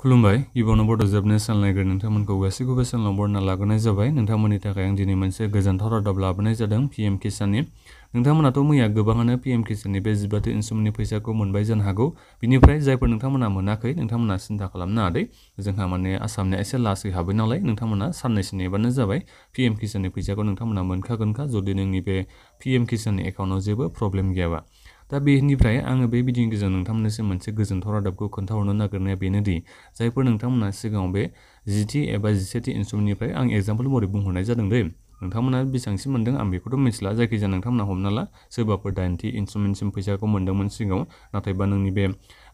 खुलुमबाय। गिबियावनो बड' जोबनो सानलायग्रो नोंथांमोनखौ गासैखौबो सानलाव बरना लाग्रोनाय जाबाय। नोंथांमोननि थाखाय आं दिनै मोनसे गोजोनथाव रादाब लाबोनाय जादों पि एम किसाननि। नोंथांमोनाथ' मैया गोबाङानो पि एम किसाननि बे जिबाथो इन्सुमेन्टनि फैसाखौ मोनबाय जानो हागौ। बिनिफ्राय जायफोर नोंथांमोना मोनाखै, नोंथांमोना सिन्था खालामनाङा दै जोंहा माने आसामनिया एसे लासै हाबै नालाय, नोंथांमोना साननैसो नेबानो जाबाय। पि एम किसाननि फैसाखौ नोंथांमोना मोनखागोनखा। जुदि नोंनि बे पि एम किसाननि एकाउन्टाव जेबो प्रब्लेम गैयाबा। दा बेनिफ्राय आङो बे भिडिअनि गेजेरजों नोंथांमोननिसिम मोनसे गोजोनथाव रादाबखौ खोन्थाहरनो नागिरनाया बेनोदि जायफोर नोंथांमोना सिगाङाव बे जिथि एबा जिसेथि इन्सट्रुमेन्टनिफ्राय आं एग्ज़ाम्पल महरै बुंहरनाय जादों दे नोंथांमोना बेसेबांसिम मोनदों? आं बेखौथ' मिथिला, जायखिजाया नोंथांमोना हमना ला सोरबाफोर दाइनथि इन्सुमेन्टसिम फैसाखौ मोन्दोंमोन सिगाङाव, नाथायबा नोंनि बे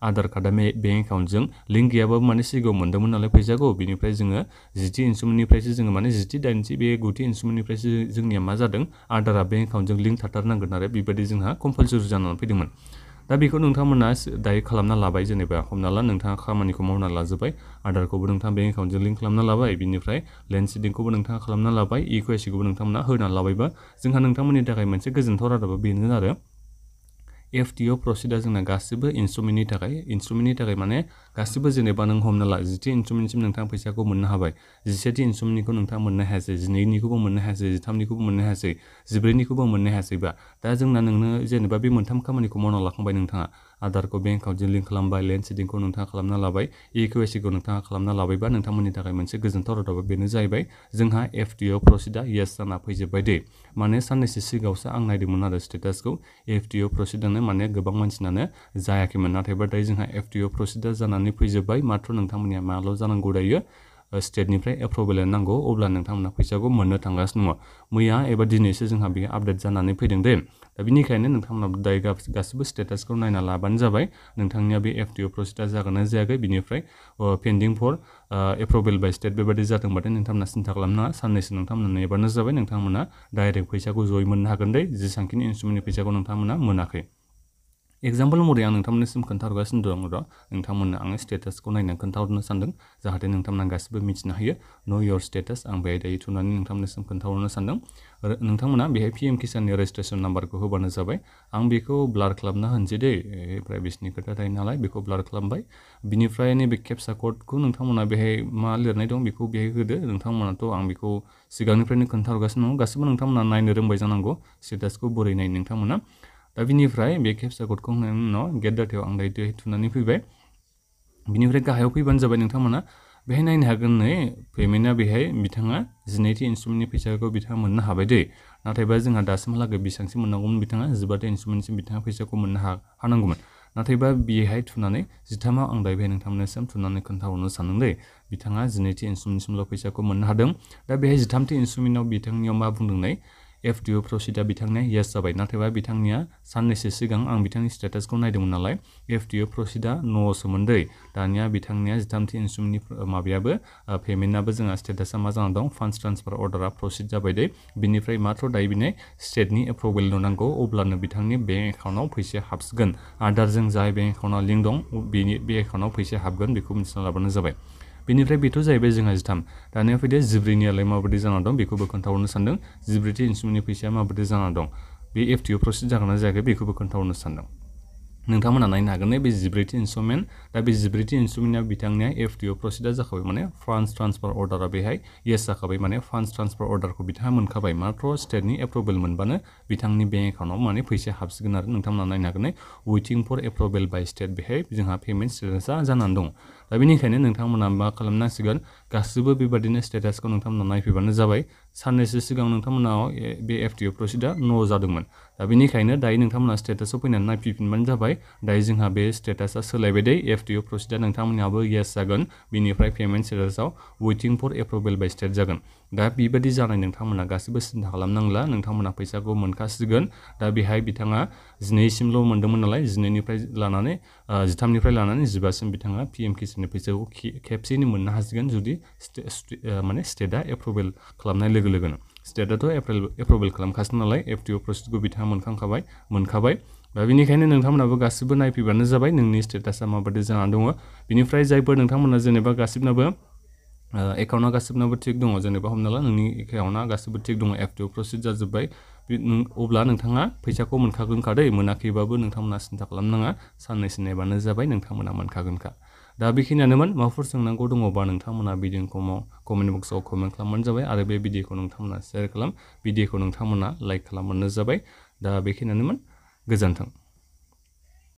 आधार कार्डआ बेंक एकाउन्टजों लिंक गैयाबाबो माने सिगाङाव मोन्दोंमोन नालाय फैसाखौ, बिनिफ्राय जोङो जिथि इन्सुमेन्टनिफ्रायसो जोङो माने जिथि दाइनथि बे गुथि इन्सुमेन्टनिफ्रायसो जोंनिया मा जादों? आधारा बेंक एकाउन्टजों लिंक थाथारनांगोन आरो, बेबायदि जोंहा कम्पालसरि जानानै फैदोंमोन। दा बेखौ नोंथांमोना दायो खालामना लाबाय जेनेबा हमना ला नोंथाङा खामानिखौ मावना लाजोब्बाय, आधारखौबो नोंथाङा बेंक एकाउन्टजों लिंक खालामना लाबाय, बिनिफ्राय लेन्ड सिडिंखौबो नोंथाङा खालामना लाबाय इकुएसिखौबो नोंथांमोना होना लाबायबा जोंहा नोंथांमोननि थाखाय मोनसे गोजोनथाव रादाबा बेनो आरो। एफ़ टि अ प्रसिडा जोंना गासिबो इन्सट्रुमेन्टनि थाखाय इन्सट्रुमेन्टनि थाखाय माने गासिबो जेनेबा नों हमना ला जिथि इन्सट्रुमेन्टसिम नोंथाङा फैसाखौ मोननो हाबाय, जिसेथि इन्सट्रुमेन्टनिखौ नोंथाङा मोननो हायासै जिनैनिखौबो मोननो हायासै जिथामनिखौबो मोननो हायासै जिब्रैनिखौबो मोननो हायासैबा, दा जोंना नोंनो जेनेबा बे मोनथाम खामानिखौ मावना लाखांबाय नोंथाङा। आधारखौ बेंक एकाउन्टजों लिंक खालामबाय लेन्ड सिडिंखौ नोंथाङा खालामना लाबाय इकुएसिखौ नोंथाङा खालामना लाबायबा नोंथांमोननि थाखाय मोनसे गोजोनथाव रादाबा बेनो जाहैबाय जोंहा एफ़ टि अ प्रसिडा येस जाना फैजोब्बाय दे। माने साननैसो सिगाङावसो आं नायदोंमोन आरो स्टेटासखौ। एफ़ टि अ प्रसिडानो माने गोबां मानसिनानो जायाखैमोन। नाथायबा दायो जोंहा एफ़ टि अ प्रसिडार जानानै फैजोब्बाय। माथ्र नोंथांमोननिया माल' जानांगौ दायो। स्टेटनिफ्राय एप्रभेल नांगौ, अब्ला नोंथांमोना फैसाखौ मोननो थांगासिनो दङ। मैया एबा दिनैसो जोंहा बेयो आपडेट जानानै फैदों दे। दा बिनिखायनो नोंथांमोना दायो गासिबो स्टेटासखौ नायना लाबानो जाबाय। नोंथांनिया बे एफ़ टि अ जागोन ना जायाखै बिनिफ्राय pending for approval by state बेबायदि जादोंबाथाय नोंथांमोना सिन्था खालामनाङा साननैसो नोंथांमोना नेबानो जाबाय। नोंथांमोना डाइरेक्ट फैसाखौ जयै मोननो हागोन दे। जेसांखिनि इन्सट्रुमेन्टनि फैसाखौ नोंथांमोना मोनाखै। एग्ज़ाम्पल महरै आं नोंथांमोननिसिम खोन्थाहरगासिनो दं र' नोंथांमोननो आङो स्टेटासखौ नायनानै खोन्थाहरनो सानदों जाहाथे नोंथांमोना गासिबो मिथिनो हायो न' योर स्टेटास आं बेहाय दायो थुनानै नोंथांमोननिसिम खोन्थाहरनो सानदों नोंथांमोना बेहाय पि एम किसाननि रेजिस्ट्रेसन नाम्बारखौ होबानो जाबाय आं बेखौ ब्लार खालामना होनोसै दे प्राइभेसिनि खोथा थायो नालाय बेखौ ब्लार खालामबाय बिनिफ्राय नैबे केप्सा क'डखौ नोंथांमोना बेहाय मा लिरनाय दं बेखौ बेहाय होदो नोंथांमोनाथ' आं बेखौ सिगांनिफ्रायनो खोन्थाहरगासिनो दं गासिबो नोंथांमोना नायनो रोंबाय जानांगौ स्टेटासखौ बोरै नायो नोंथांमोना दा बिनिफ्राय बे केप्सा क'डखौ होनायनि गेट डाटायाव आं दायो थुनानै फैबाय बिनिफ्राय गाहायाव फैबानो जाबाय नोंथांमोना बेहाय नायनो हागोन नै पेमेन्टआ बेहाय बिथाङा जिनैथि इन्सट्रुमेन्टनि फैसाखौ बिथाङा मोननो हाबाय दै नाथायबा जोंहा दासिमहालागै बेसेबांसिम मोननांगौमोन बिथाङा जिबाथि इन्सट्रुमेन्टसिम बिथाङा फैसाखौ मोननो हानांगौमोन नाथायबा बेहाय थुनानै जिथामाव आं दायो बेहाय थुनानै खोन्थाहरनो सानदों दै बिथाङा जिनैथि इन्सट्रुमेन्टसिमल' फैसाखौ मोननो हादों दा बेहाय जिथामथि इन्सट्रुमेन्टआव बिथांनियाव मा बुंदों नै एफ़ अ प्रसिडा बिथांनिया येस जाबाय। नाथायबा बिथांनिया साननैसो सिगां आं बिथांनि स्टेटासखौ नायदोंमोन नालाय एफ़ अ प्रसिडा न'सोमोन दै दानिया बिथांनिया जिथामथि इन्सट्रुमेन्टनि माबायाबो पेमेन्टआबो जोंहा स्टेटासा मा जाना दं? फान्ड्स ट्रान्सफार अर्डारा प्रसिड जाबाय दै बिनिफ्राय माथ्र दायो बिनो स्टेटनि एप्रभेल नांगौ अब्लानो बिथांनि बेंक एकाउन्टआव फैसाया हाबसिगोन। आदारजों जाय बेंक एकाउन्टआव लिंक दं, बेनि बे एकाउन्टआव फैसाया हाबगोन, बेखौ मिथिना लाबानो जाबाय। बेनिफ्राय बेथ' जाहैबाय जोंहा जिथाम। दानिया फैदो जिब्रैनियालाय माबायदि जाना दं बेखौबो खोन्थाहरनो सानदों। जिब्रैथि इन्सट्रुमेन्टनि फैसाया माबायदि जाना दं। बे एफ़ टि अ प्रसिड जागोन ना जायाखै बेखौबो खोन्थाहरनो सानदों। नोंथांमोना नायनो हागोन बे जिब्रैथि इन्सट्रुमेन्ट दा बे जिब्रैथि इन्सट्रुमेन्टआ बिथांनिया एफ़ टि अ प्रसिडा जाखाबाय माने फान्ड्स ट्रान्सफार अर्डारा बेहाय येस जाखाबाय माने फान्ड्स ट्रान्सफार अर्डारखौ बिथाङा मोनखाबाय। माथ्र स्टेटनि एप्रभेल मोनबानो बिथांनि बेंक एकाउन्टआव माने फैसाया हाबसिगोन आरो। नोंथांमोना नायनो हागोन waiting for approval by state बेहाय जोंहा पेमेन्ट स्टेटासा जानानै दं। दा बेनिखायनो नोंथांमोना मा खालामनांसिगोन? गासिबो बेबादिनो स्टेटासखौ नोंथांमोना नायफैबानो जाबाय। साननैसो सिगां नोंथांमोनाव बे एफ़ टि अ प्रसिडा न' जादोंमोन। दा बेनिखायनो दायो नोंथांमोना स्टेटासाव फैनानै नायफैफिनबानो जाबाय। दायो जोंहा बे स्टेटासा सोलायबाय दे। एफ़ टि अ प्रसिडा नोंथांमोनहाबो येस जागोन। Beneficiary payment स्टेटासाव waiting for approval by state जागोन। दा बेबायदि जानाय नोंथांमोना गासिबो सिन्था खालामनांला, नोंथांमोना फैसाखौ मोनखासिगोन। दा बेहाय बिथाङा जिनैसिमल' मोन्दोंमोन नालाय, जिनैनिफ्राय लानानै जिथामनिफ्राय लानानै जिबासिम बिथाङा पि एम किसाननि फैसाखौ खेबसेयैनो मोननो हासिगोन जुदि माने स्टेटआ एप्रभेल खालामनाय लोगो लोगोनो। स्टेटआथ' एप्रभेल खालामखासिनो नालाय, एफ़ टि अ प्रसिडखौ बिथाङा मोनखांखाबाय, मोनखाबाय। दा बेनिखायनो नोंथांमोनाबो गासिबो नायफैबानो जाबाय नोंनि स्टेटासा माबायदि जानानै दङ। बिनिफ्राय जायफोर नोंथांमोना जेनेबा गासिबनाबो एकाउन्टआ गासिबनाबो थिग दङ, जेनेबा हमना ला नोंनि एकाउन्टआ गासिबो थिग दङ एफ़ टि अ प्रसिड जाजोब्बाय अब्ला नोंथाङा फैसाखौ मोनखागोनखा दै मोनाखैबाबो नोंथांमोना सिन्था खालामनाङा। साननैसो नेबानो जाबाय नोंथांमोना मोनखागोनखा। दा बेखिनियानोमोन, माबाफोर सोंनांगौ दङबा नोंथांमोना भिडिअखौ कमेन्ट बक्सआव कमेन्ट खालामबानो जाबाय आरो बे भिडिअखौ नोंथांमोना शेयार खालाम, भिडिअखौ नोंथांमोना लाइक खालामबानो जाबाय। दा बेखिनियानोमोन, गोजोन्थों।